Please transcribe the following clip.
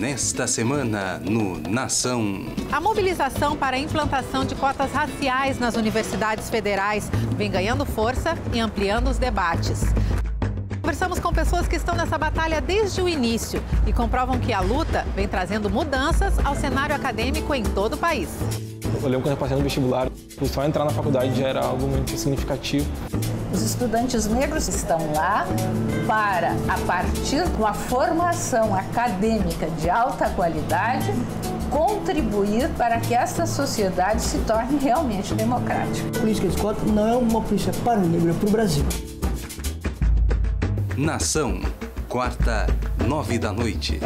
Nesta semana, no Nação. A mobilização para a implantação de cotas raciais nas universidades federais vem ganhando força e ampliando os debates. Conversamos com pessoas que estão nessa batalha desde o início e comprovam que a luta vem trazendo mudanças ao cenário acadêmico em todo o país. Eu lembro quando eu passei no vestibular, só entrar na faculdade já era algo muito significativo. Os estudantes negros estão lá para, a partir de uma formação acadêmica de alta qualidade, contribuir para que essa sociedade se torne realmente democrática. A política de cota não é uma política para o negro, é para o Brasil. Nação, quarta, nove da noite.